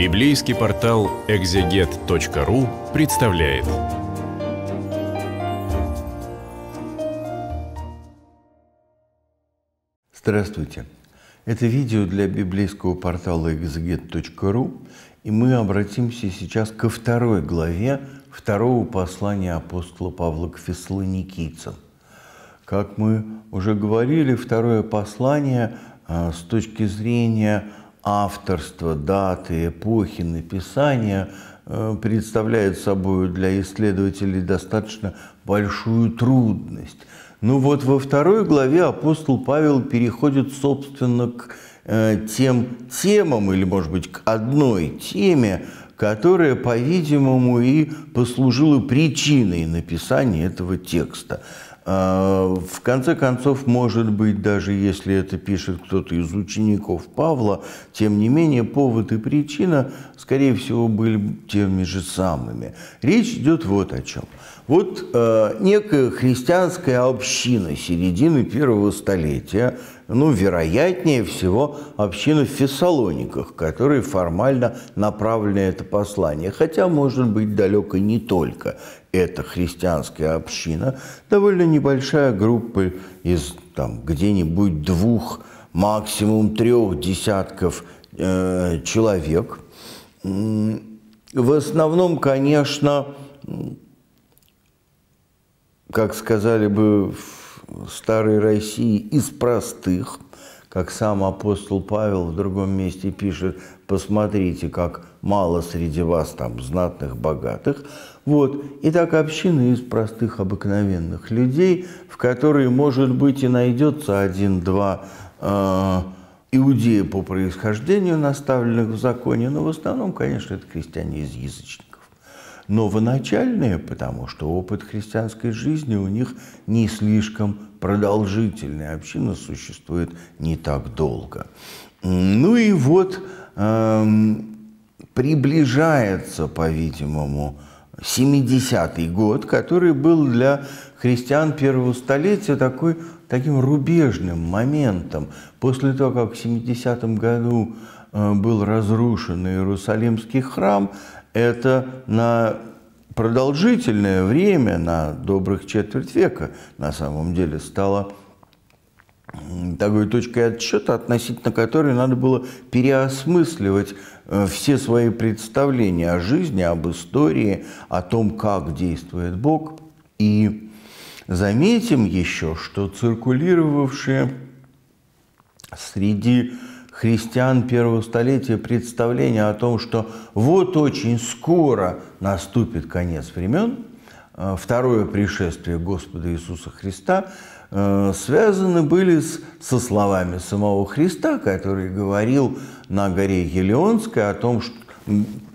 Библейский портал экзегет.ру представляет. Здравствуйте. Это видео для библейского портала exeget.ru, и мы обратимся сейчас ко второй главе второго послания апостола Павла к фессалоникийцам. Как мы уже говорили, второе послание а, с точки зрения авторства, даты, эпохи написания э, представляет собой для исследователей достаточно большую трудность. Ну вот во второй главе апостол Павел переходит, собственно, к э, тем темам, или, может быть, к одной теме, которая, по-видимому, и послужила причиной написания этого текста. А, в конце концов, может быть, даже если это пишет кто-то из учеников Павла, тем не менее, повод и причина, скорее всего, были теми же самыми. Речь идет вот о чем. Вот э, некая христианская община середины первого столетия, ну, вероятнее всего, община в Фессалониках, которой формально направлено это послание. Хотя, может быть, далеко не только эта христианская община, довольно небольшая группа из там где-нибудь двух, максимум трех десятков э, человек. В основном, конечно, как сказали бы в старой России, из простых, как сам апостол Павел в другом месте пишет, посмотрите, как мало среди вас там знатных, богатых. Вот. И так община из простых, обыкновенных людей, в которой, может быть, и найдется один-два э, иудея по происхождению, наставленных в законе, но в основном, конечно, это крестьяне из язычников новоначальные, потому что опыт христианской жизни у них не слишком продолжительный. Община существует не так долго. Ну и вот эм, приближается, по-видимому, 70-й год, который был для христиан первого столетия такой, таким рубежным моментом. После того, как в 70-м году э, был разрушен Иерусалимский храм, это на продолжительное время, на добрых четверть века, на самом деле, стало такой точкой отсчета, относительно которой надо было переосмысливать э, все свои представления о жизни, об истории, о том, как действует Бог. И заметим еще, что циркулировавшие среди христиан первого столетия представление о том, что вот очень скоро наступит конец времен, э, второе пришествие Господа Иисуса Христа, э, связаны были со словами самого Христа, который говорил на горе Елеонской о том, что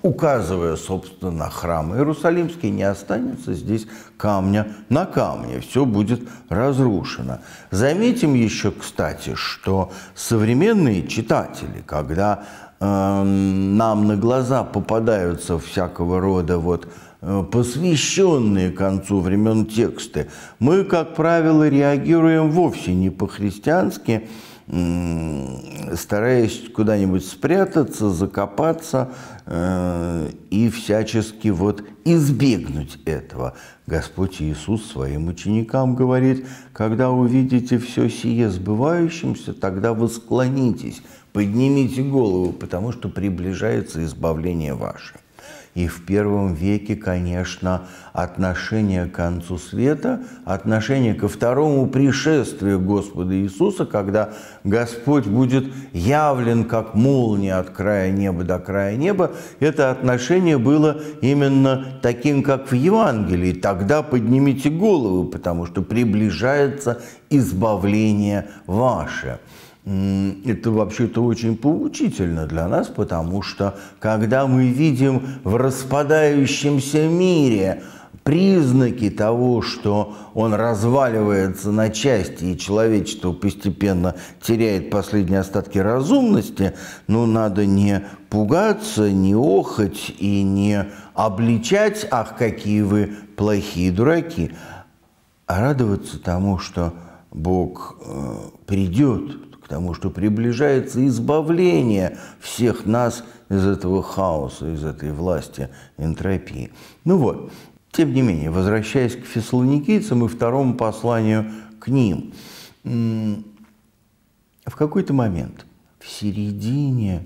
указывая, собственно, на храм Иерусалимский, не останется здесь камня на камне, все будет разрушено. Заметим еще, кстати, что современные читатели, когда э, нам на глаза попадаются всякого рода вот э, посвященные концу времен тексты, мы, как правило, реагируем вовсе не по-христиански, стараясь куда-нибудь спрятаться, закопаться э, и всячески вот избегнуть этого. Господь Иисус своим ученикам говорит, когда увидите все сие сбывающимся, тогда вы склонитесь, поднимите голову, потому что приближается избавление ваше. И в первом веке, конечно, отношение к концу света, отношение ко второму пришествию Господа Иисуса, когда Господь будет явлен как молния от края неба до края неба, это отношение было именно таким, как в Евангелии. Тогда поднимите голову, потому что приближается избавление ваше это вообще-то очень поучительно для нас, потому что когда мы видим в распадающемся мире признаки того, что он разваливается на части, и человечество постепенно теряет последние остатки разумности, ну, надо не пугаться, не охать и не обличать, ах, какие вы плохие дураки, а радоваться тому, что Бог э, придет, к тому, что приближается избавление всех нас из этого хаоса, из этой власти энтропии. Ну вот, тем не менее, возвращаясь к фессалоникийцам и второму посланию к ним, в какой-то момент, в середине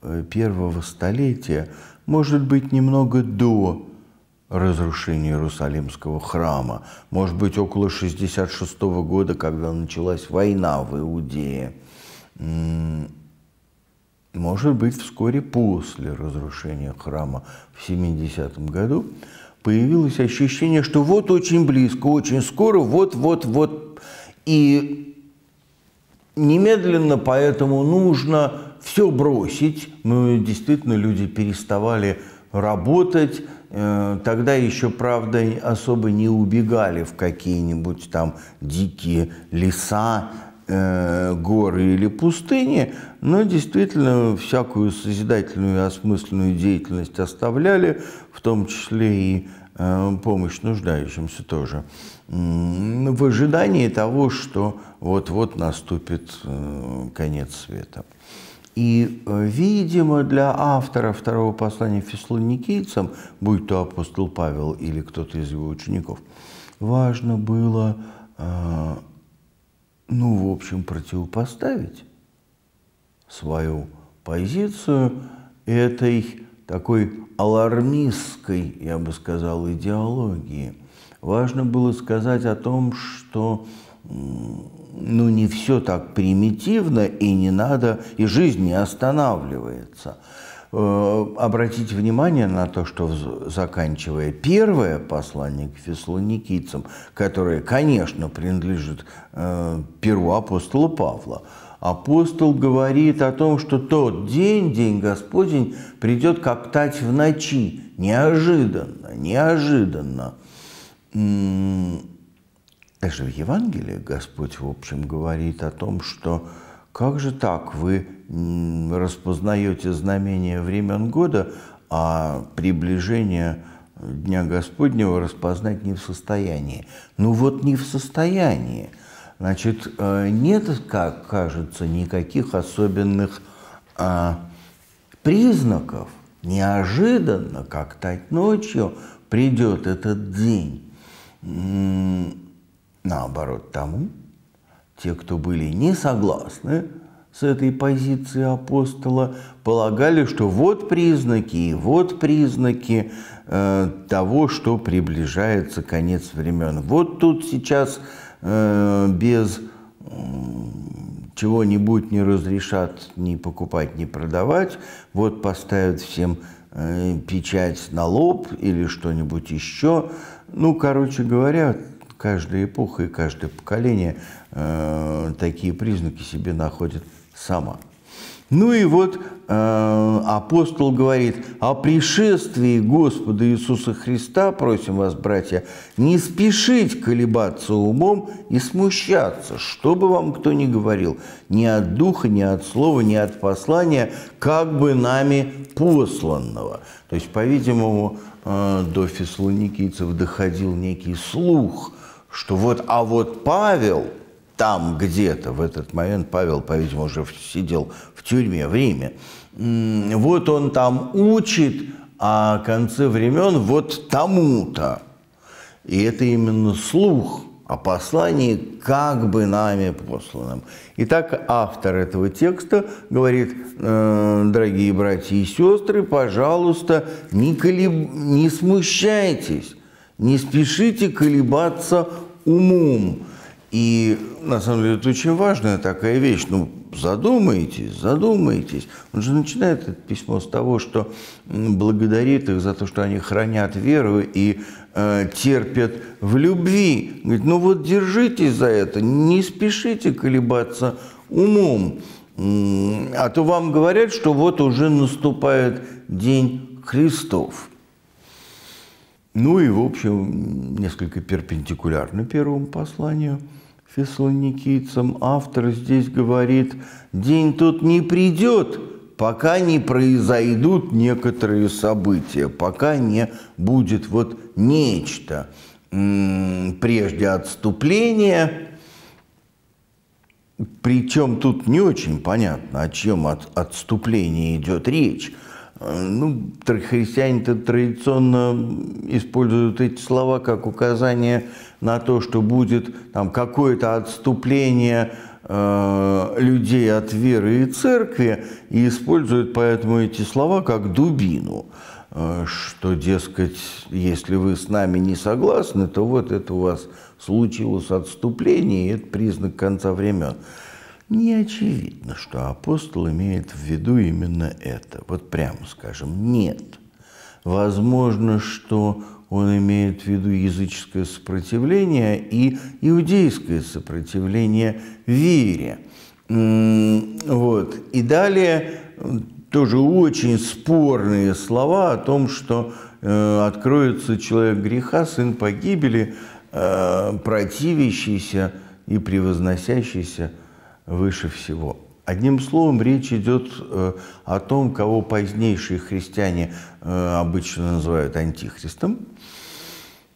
э, первого столетия, может быть, немного до разрушения Иерусалимского храма, может быть, около 66 года, когда началась война в Иудее, может быть, вскоре после разрушения храма в 70 году, появилось ощущение, что вот очень близко, очень скоро, вот-вот-вот. И немедленно поэтому нужно все бросить. Мы действительно люди переставали работать. Э, тогда еще, правда, особо не убегали в какие-нибудь там дикие леса, э, горы или пустыни, но действительно всякую созидательную и осмысленную деятельность оставляли, в том числе и э, помощь нуждающимся тоже, в ожидании того, что вот-вот наступит конец света. И, э, видимо, для автора второго послания фессалоникийцам, будь то апостол Павел или кто-то из его учеников, важно было ну, в общем, противопоставить свою позицию этой такой алармистской, я бы сказал, идеологии. Важно было сказать о том, что ну, не все так примитивно, и не надо, и жизнь не останавливается – Э, обратить внимание на то, что заканчивая первое послание к фессалоникийцам, которое, конечно, принадлежит э, перву апостола Павла, апостол говорит о том, что тот день, день Господень, придет как тать в ночи, неожиданно, неожиданно. Даже в Евангелии Господь, в общем, говорит о том, что как же так, вы распознаете знамения времен года, а приближение Дня Господнего распознать не в состоянии. Ну вот не в состоянии. Значит, э, нет, как кажется, никаких особенных а, признаков. Неожиданно, как тать ночью, придет этот день. Наоборот тому, те, кто были не согласны с этой позицией апостола, полагали, что вот признаки, и вот признаки э, того, что приближается конец времен. Вот тут сейчас э, без э, чего-нибудь не разрешат ни покупать, ни продавать, вот поставят всем э, печать на лоб или что-нибудь еще. Ну, короче говоря, каждая эпоха и каждое поколение э, такие признаки себе находит сама. Ну и вот э, апостол говорит, о пришествии Господа Иисуса Христа, просим вас, братья, не спешить колебаться умом и смущаться, что бы вам кто ни говорил, ни от духа, ни от слова, ни от послания, как бы нами посланного. То есть, по-видимому, э, до фессалоникийцев доходил некий слух – что вот, а вот Павел там где-то, в этот момент Павел, по-видимому, уже сидел в тюрьме в Риме, вот он там учит о конце времен вот тому-то. И это именно слух о послании как бы нами посланным. Итак, автор этого текста говорит, э, дорогие братья и сестры, пожалуйста, не, колеб... не смущайтесь, не спешите колебаться умом. И на самом деле это очень важная такая вещь. Ну, задумайтесь, задумайтесь. Он же начинает это письмо с того, что благодарит их за то, что они хранят веру и э, терпят в любви. Говорит, ну вот держитесь за это, не спешите колебаться умом. А то вам говорят, что вот уже наступает день Христов. Ну и, в общем, несколько перпендикулярно первому посланию фессалоникийцам. Автор здесь говорит, день тут не придет, пока не произойдут некоторые события, пока не будет вот нечто. Прежде отступления, Причем тут не очень понятно, о чем от, отступлении идет речь. Ну, христиане-то традиционно используют эти слова как указание на то, что будет там какое-то отступление э, людей от веры и церкви, и используют поэтому эти слова как дубину, э, что, дескать, если вы с нами не согласны, то вот это у вас случилось отступление, и это признак конца времен не очевидно, что апостол имеет в виду именно это. Вот прямо скажем, нет. Возможно, что он имеет в виду языческое сопротивление и иудейское сопротивление вере. Вот. И далее тоже очень спорные слова о том, что э, откроется человек греха, сын погибели, э, противящийся и превозносящийся выше всего. Одним словом, речь идет э, о том, кого позднейшие христиане э, обычно называют антихристом.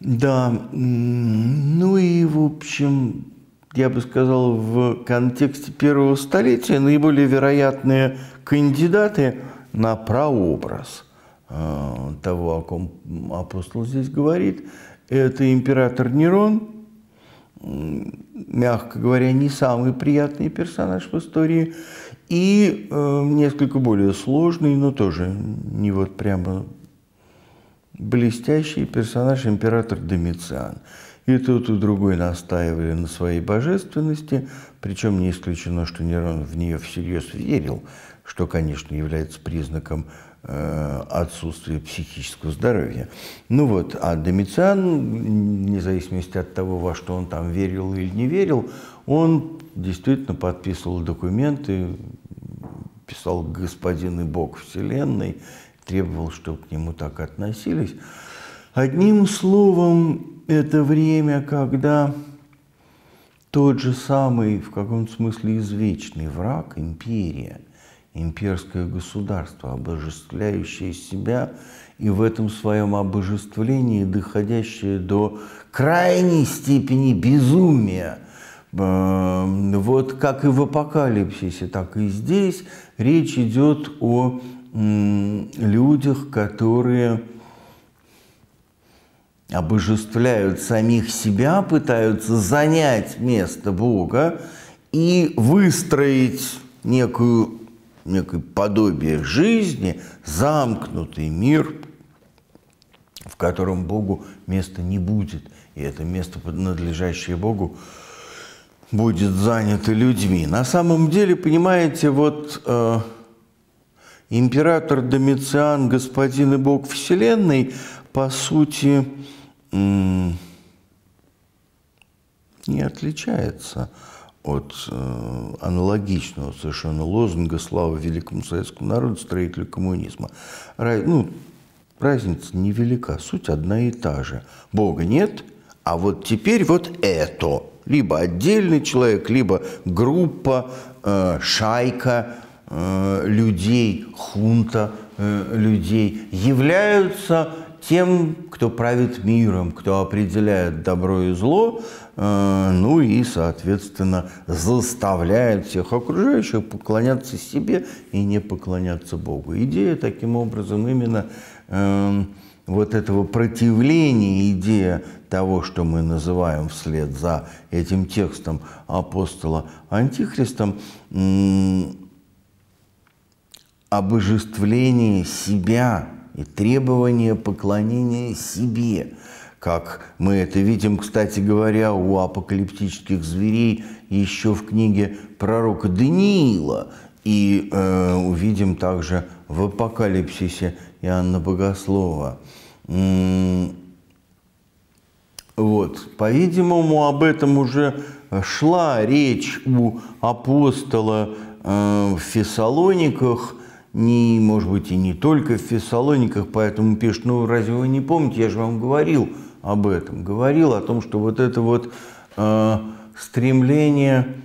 Да, ну и, в общем, я бы сказал, в контексте первого столетия наиболее вероятные кандидаты на прообраз э, того, о ком апостол здесь говорит, это император Нерон – мягко говоря, не самый приятный персонаж в истории, и э, несколько более сложный, но тоже не вот прямо блестящий персонаж император Домициан. И тот, и другой настаивали на своей божественности, причем не исключено, что Нерон в нее всерьез верил, что, конечно, является признаком отсутствие психического здоровья. Ну вот, а Домициан, вне зависимости от того, во что он там верил или не верил, он действительно подписывал документы, писал «Господин и Бог Вселенной», требовал, чтобы к нему так относились. Одним словом, это время, когда тот же самый, в каком-то смысле извечный враг, империя – имперское государство, обожествляющее себя и в этом своем обожествлении доходящее до крайней степени безумия. Эм, вот как и в апокалипсисе, так и здесь речь идет о людях, которые обожествляют самих себя, пытаются занять место Бога и выстроить некую некое подобие жизни, замкнутый мир, в котором Богу места не будет. И это место, надлежащее Богу, будет занято людьми. На самом деле, понимаете, вот э, император Домициан, господин и Бог Вселенной, по сути, э, не отличается от э, аналогичного совершенно лозунга «Слава великому советскому народу, строителю коммунизма». Раз, ну, разница невелика, суть одна и та же. Бога нет, а вот теперь вот это. Либо отдельный человек, либо группа, э, шайка э, людей, хунта э, людей являются тем, кто правит миром, кто определяет добро и зло, ну и, соответственно, заставляет всех окружающих поклоняться себе и не поклоняться Богу. Идея таким образом именно э, вот этого противления, идея того, что мы называем вслед за этим текстом апостола Антихристом, обожествление себя и требование поклонения себе, как мы это видим, кстати говоря, у апокалиптических зверей еще в книге пророка Даниила, и э, увидим также в апокалипсисе Иоанна Богослова. Вот. По-видимому, об этом уже шла речь у апостола э, в Фессалониках – не, может быть, и не только в Фессалониках, поэтому пишет, ну, разве вы не помните, я же вам говорил об этом, говорил о том, что вот это вот э, стремление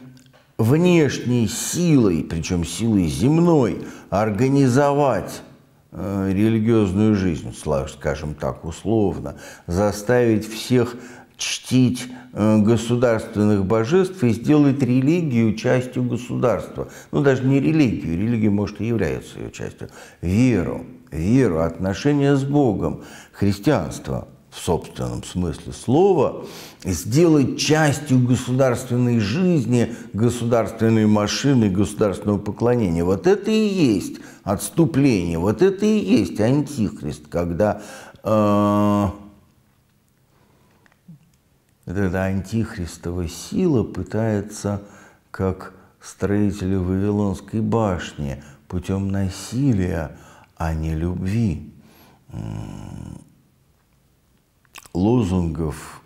внешней силой, причем силой земной, организовать э, религиозную жизнь, скажем так, условно, заставить всех чтить э, государственных божеств и сделать религию частью государства. Ну, даже не религию, религия, может, и является ее частью. Веру, веру, отношения с Богом, христианство в собственном смысле слова, сделать частью государственной жизни, государственной машины, государственного поклонения. Вот это и есть отступление, вот это и есть антихрист, когда э, эта антихристова сила пытается, как строители Вавилонской башни, путем насилия, а не любви, лозунгов,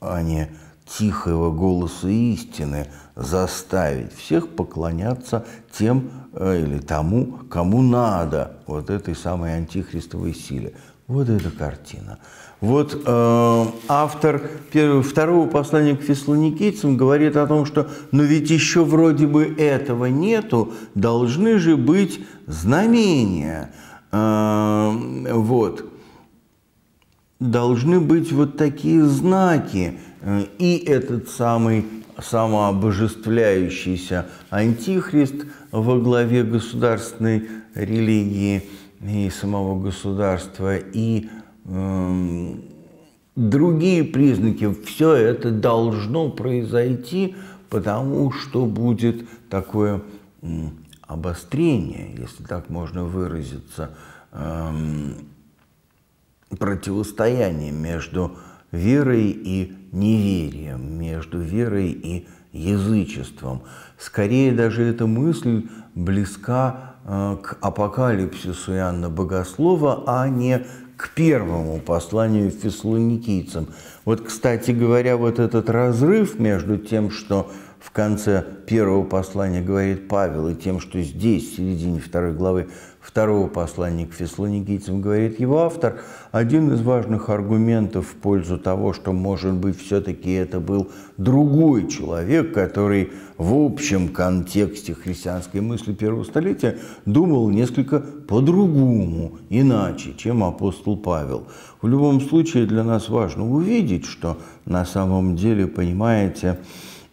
а не тихого голоса истины заставить всех поклоняться тем э, или тому, кому надо, вот этой самой антихристовой силе. Вот эта картина. Вот э, автор первого, второго послания к фессалоникийцам говорит о том, что но ведь еще вроде бы этого нету, должны же быть знамения. Э, вот. Должны быть вот такие знаки. И этот самый самообожествляющийся антихрист во главе государственной религии и самого государства, и Эм, другие признаки, все это должно произойти, потому что будет такое обострение, если так можно выразиться, эм, противостояние между верой и неверием, между верой и язычеством. Скорее даже эта мысль близка э, к апокалипсису Иоанна Богослова, а не к первому посланию фессалоникийцам. Вот, кстати говоря, вот этот разрыв между тем, что в конце первого послания говорит Павел, и тем, что здесь, в середине второй главы второго послания к фессалоникийцам говорит его автор, один из важных аргументов в пользу того, что, может быть, все-таки это был другой человек, который в общем контексте христианской мысли первого столетия думал несколько по-другому, иначе, чем апостол Павел. В любом случае для нас важно увидеть, что на самом деле, понимаете,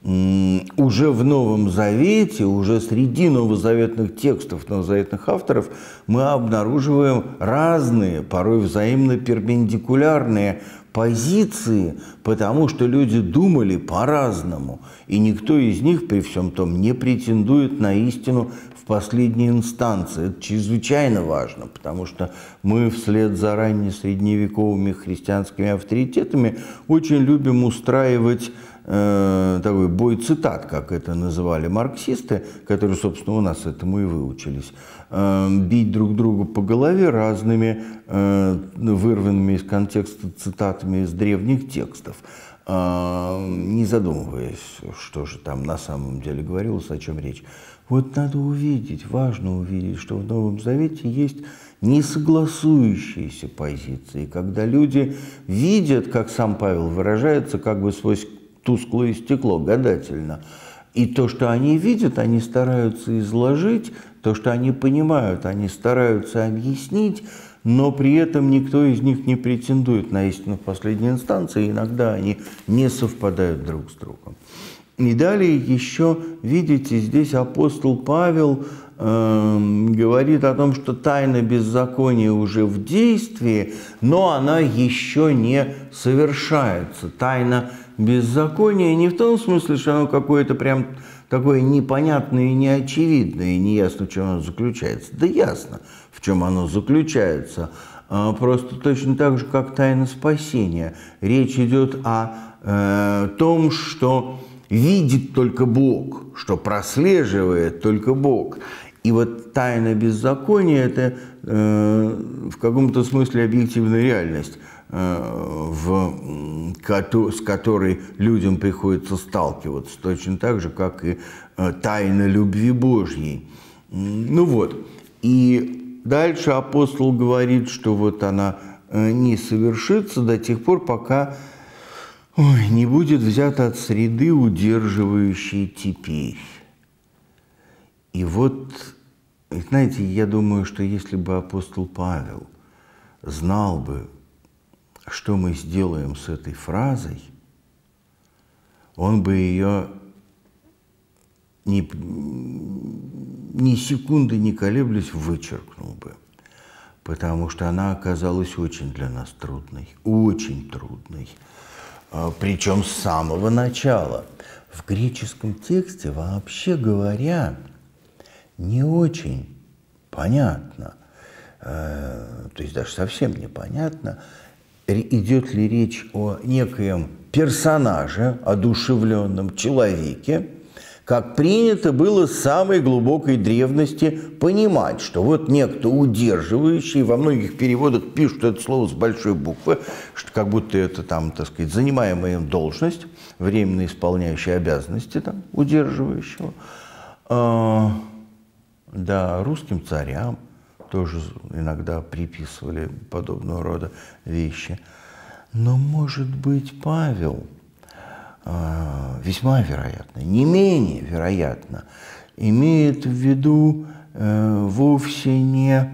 уже в Новом Завете, уже среди новозаветных текстов новозаветных авторов мы обнаруживаем разные, порой взаимно перпендикулярные позиции, потому что люди думали по-разному, и никто из них при всем том не претендует на истину в последней инстанции. Это чрезвычайно важно, потому что мы вслед за раннесредневековыми христианскими авторитетами очень любим устраивать э, такой бой цитат, как это называли марксисты, которые, собственно, у нас этому и выучились, э, бить друг другу по голове разными э, вырванными из контекста цитатами из древних текстов, э, не задумываясь, что же там на самом деле говорилось, о чем речь. Вот надо увидеть, важно увидеть, что в Новом Завете есть несогласующиеся позиции, когда люди видят, как сам Павел выражается, как бы сквозь тусклое стекло, гадательно. И то, что они видят, они стараются изложить, то, что они понимают, они стараются объяснить, но при этом никто из них не претендует на истину в последней инстанции, иногда они не совпадают друг с другом. И далее еще, видите, здесь апостол Павел э, говорит о том, что тайна беззакония уже в действии, но она еще не совершается. Тайна беззаконие не в том смысле, что оно какое-то прям такое непонятное и неочевидное, и неясно, в чем оно заключается. Да ясно, в чем оно заключается. А, просто точно так же, как тайна спасения. Речь идет о э, том, что видит только Бог, что прослеживает только Бог. И вот тайна беззакония – это э, в каком-то смысле объективная реальность. Э, в, с которой людям приходится сталкиваться, точно так же, как и э, тайна любви Божьей. Ну вот, и дальше апостол говорит, что вот она э, не совершится до тех пор, пока ой, не будет взята от среды, удерживающей теперь. И вот, знаете, я думаю, что если бы апостол Павел знал бы, что мы сделаем с этой фразой, он бы ее ни, ни секунды не колеблясь вычеркнул бы, потому что она оказалась очень для нас трудной, очень трудной, а, причем с самого начала. В греческом тексте, вообще говоря, не очень понятно, э, то есть даже совсем непонятно, идет ли речь о некоем персонаже, одушевленном человеке, как принято было с самой глубокой древности понимать, что вот некто удерживающий, во многих переводах пишут это слово с большой буквы, что как будто это там, так сказать, занимаемая им должность, временно исполняющая обязанности там, удерживающего. А, да, русским царям тоже иногда приписывали подобного рода вещи. Но, может быть, Павел – а, весьма вероятно, не менее вероятно, имеет в виду э, вовсе не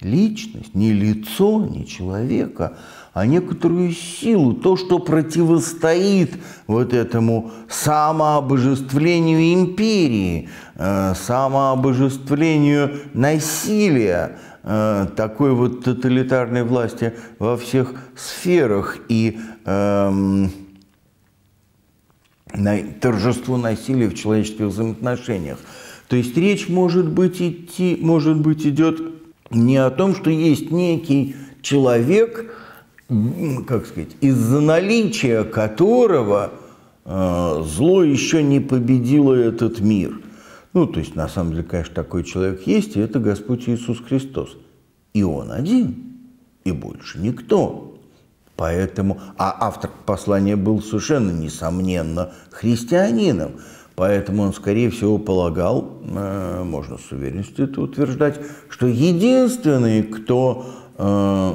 личность, не лицо, не человека, а некоторую силу, то, что противостоит вот этому самообожествлению империи, э, самообожествлению насилия, э, такой вот тоталитарной власти во всех сферах и э, торжеству насилия в человеческих взаимоотношениях. То есть речь может быть идти, может быть идет не о том, что есть некий человек, как сказать, из-за наличия которого э, зло еще не победило этот мир. Ну, то есть, на самом деле, конечно, такой человек есть, и это Господь Иисус Христос. И Он один, и больше никто. Поэтому, а автор послания был совершенно несомненно христианином, поэтому он, скорее всего, полагал, э, можно с уверенностью это утверждать, что единственный, кто э,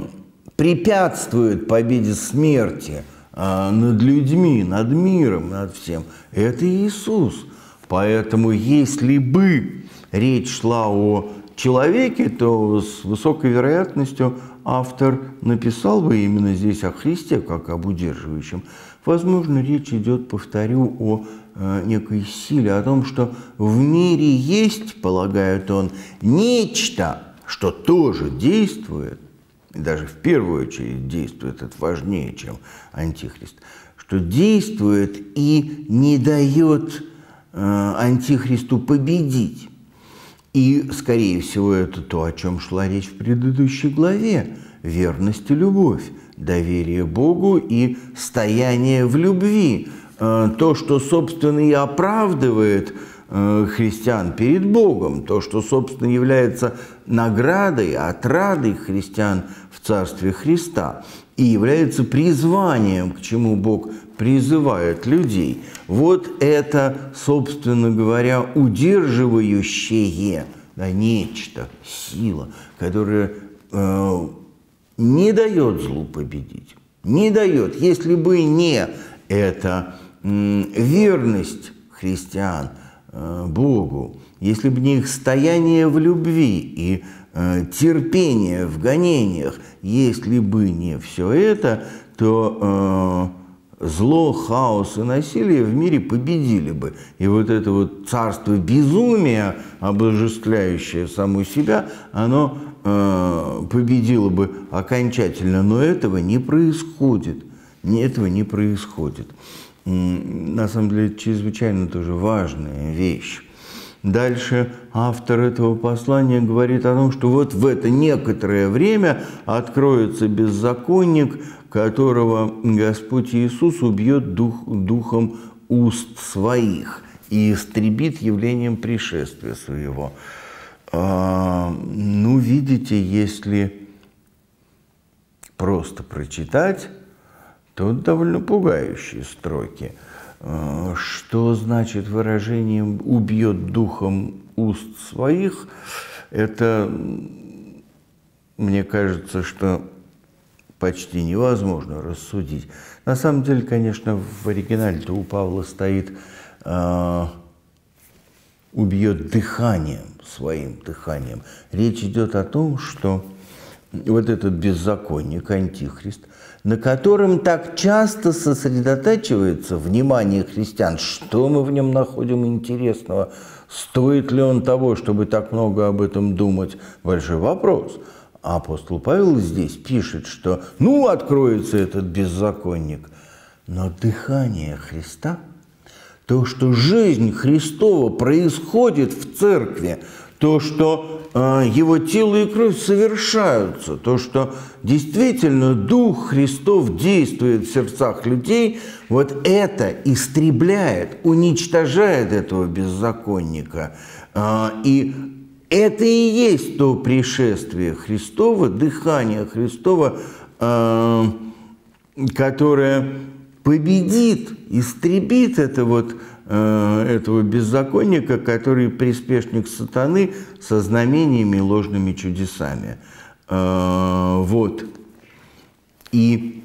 препятствует победе смерти э, над людьми, над миром, над всем, это Иисус. Поэтому, если бы речь шла о человеке, то с высокой вероятностью автор написал бы именно здесь о Христе, как об удерживающем. Возможно, речь идет, повторю, о э, некой силе, о том, что в мире есть, полагает он, нечто, что тоже действует, даже в первую очередь действует, это важнее, чем антихрист, что действует и не дает э, антихристу победить. И, скорее всего, это то, о чем шла речь в предыдущей главе. Верность и любовь, доверие Богу и стояние в любви. Э, то, что, собственно, и оправдывает христиан перед Богом, то, что, собственно, является наградой, отрадой христиан в Царстве Христа и является призванием, к чему Бог призывает людей. Вот это, собственно говоря, удерживающее да, нечто, сила, которая э, не дает злу победить. Не дает. Если бы не эта э, верность христиан э, Богу, если бы не их стояние в любви и э, терпение в гонениях, если бы не все это, то э, зло, хаос и насилие в мире победили бы. И вот это вот царство безумия, обожествляющее саму себя, оно э, победило бы окончательно. Но этого не происходит. Этого не происходит. На самом деле, чрезвычайно тоже важная вещь. Дальше автор этого послания говорит о том, что вот в это некоторое время откроется беззаконник, которого Господь Иисус убьет дух, духом уст своих и истребит явлением пришествия своего. А, ну, видите, если просто прочитать, то довольно пугающие строки. А, что значит выражением «убьет духом уст своих»? Это, мне кажется, что почти невозможно рассудить. На самом деле, конечно, в оригинале-то у Павла стоит э, «убьет дыханием, своим дыханием». Речь идет о том, что вот этот беззаконник, антихрист, на котором так часто сосредотачивается внимание христиан, что мы в нем находим интересного, стоит ли он того, чтобы так много об этом думать, большой вопрос. А апостол Павел здесь пишет, что ну откроется этот беззаконник, но дыхание Христа, то, что жизнь Христова происходит в церкви, то, что его тело и кровь совершаются, то, что действительно Дух Христов действует в сердцах людей, вот это истребляет, уничтожает этого беззаконника. Э, и это и есть то пришествие Христова, дыхание Христова, э, которое победит, истребит это вот этого беззаконника, который приспешник сатаны со знамениями и ложными чудесами. Э, вот. И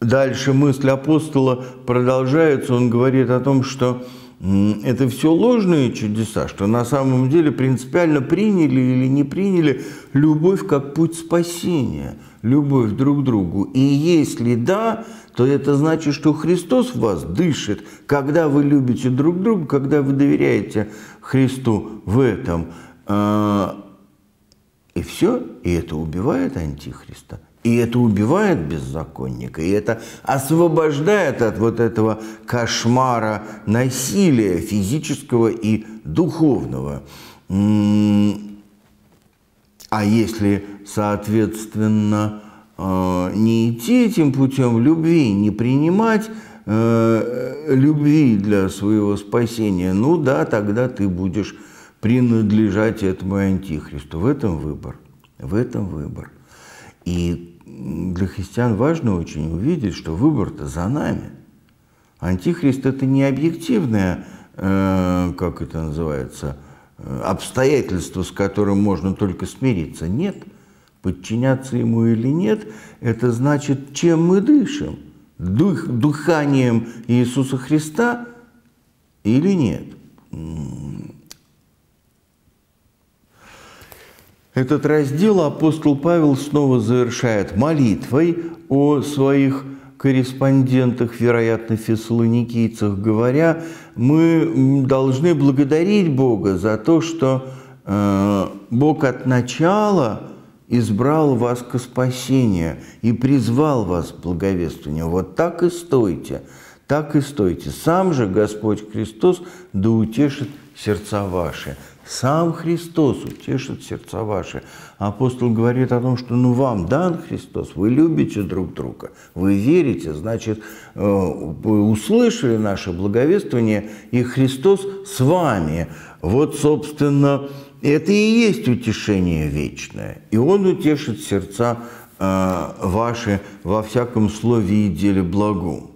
дальше мысль апостола продолжается. Он говорит о том, что это все ложные чудеса, что на самом деле принципиально приняли или не приняли любовь как путь спасения, любовь друг к другу. И если да, то это значит, что Христос в вас дышит, когда вы любите друг друга, когда вы доверяете Христу в этом. А, и все, и это убивает Антихриста. И это убивает беззаконника, и это освобождает от вот этого кошмара насилия физического и духовного. А если, соответственно, не идти этим путем любви, не принимать э, любви для своего спасения, ну да, тогда ты будешь принадлежать этому антихристу. В этом выбор. В этом выбор. И для христиан важно очень увидеть, что выбор-то за нами. Антихрист – это не объективное, э, как это называется, обстоятельство, с которым можно только смириться. Нет – подчиняться ему или нет, это значит, чем мы дышим. Дух, дыханием Иисуса Христа или нет. Этот раздел апостол Павел снова завершает молитвой о своих корреспондентах, вероятно, фессалоникийцах, говоря, мы должны благодарить Бога за то, что э, Бог от начала избрал вас к спасению и призвал вас к благовествованию. Вот так и стойте, так и стойте. Сам же Господь Христос да утешит сердца ваши. Сам Христос утешит сердца ваши. Апостол говорит о том, что ну вам дан Христос, вы любите друг друга, вы верите, значит, э, вы услышали наше благовествование, и Христос с вами. Вот, собственно, это и есть утешение вечное. И Он утешит сердца э, ваши во всяком слове и деле благом.